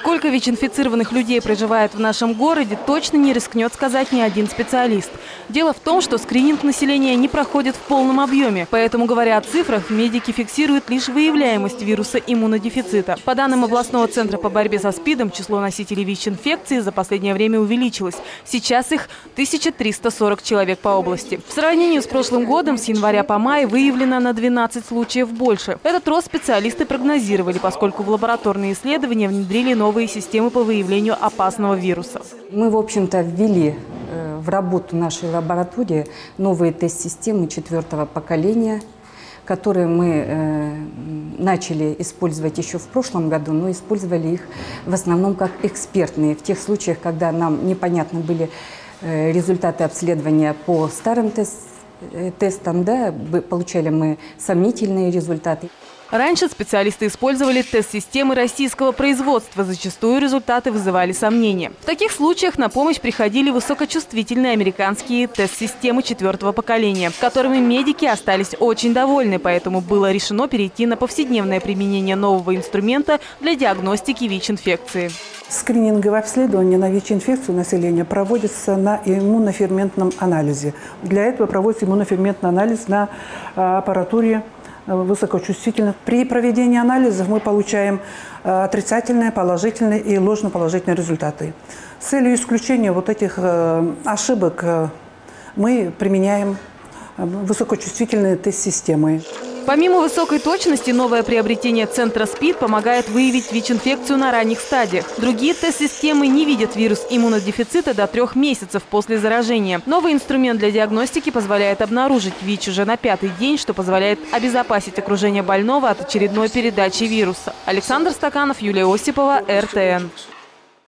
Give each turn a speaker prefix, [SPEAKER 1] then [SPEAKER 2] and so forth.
[SPEAKER 1] Сколько ВИЧ-инфицированных людей проживает в нашем городе, точно не рискнет сказать ни один специалист. Дело в том, что скрининг населения не проходит в полном объеме. Поэтому, говоря о цифрах, медики фиксируют лишь выявляемость вируса иммунодефицита. По данным областного центра по борьбе со СПИДом, число носителей ВИЧ-инфекции за последнее время увеличилось. Сейчас их 1340 человек по области. В сравнении с прошлым годом, с января по май, выявлено на 12 случаев больше. Этот рост специалисты прогнозировали, поскольку в лабораторные исследования внедрили новые новые системы по выявлению опасного вируса.
[SPEAKER 2] Мы, в общем-то, ввели э, в работу нашей лаборатории новые тест-системы четвертого поколения, которые мы э, начали использовать еще в прошлом году, но использовали их в основном как экспертные. В тех случаях, когда нам непонятны были э, результаты обследования по старым тест, тестам, да, получали мы сомнительные результаты.
[SPEAKER 1] Раньше специалисты использовали тест-системы российского производства. Зачастую результаты вызывали сомнения. В таких случаях на помощь приходили высокочувствительные американские тест-системы четвертого поколения, которыми медики остались очень довольны, поэтому было решено перейти на повседневное применение нового инструмента для диагностики ВИЧ-инфекции.
[SPEAKER 3] Скрининговое обследование на ВИЧ-инфекцию населения проводится на иммуноферментном анализе. Для этого проводится иммуноферментный анализ на а, аппаратуре высокочувствительных. При проведении анализов мы получаем э, отрицательные, положительные и ложноположительные результаты. С целью исключения вот этих э, ошибок э, мы применяем высокочувствительные тест-системы.
[SPEAKER 1] Помимо высокой точности, новое приобретение центра СПИД помогает выявить ВИЧ-инфекцию на ранних стадиях. Другие тест-системы не видят вирус иммунодефицита до трех месяцев после заражения. Новый инструмент для диагностики позволяет обнаружить ВИЧ уже на пятый день, что позволяет обезопасить окружение больного от очередной передачи вируса. Александр Стаканов, Юлия Осипова, РТН.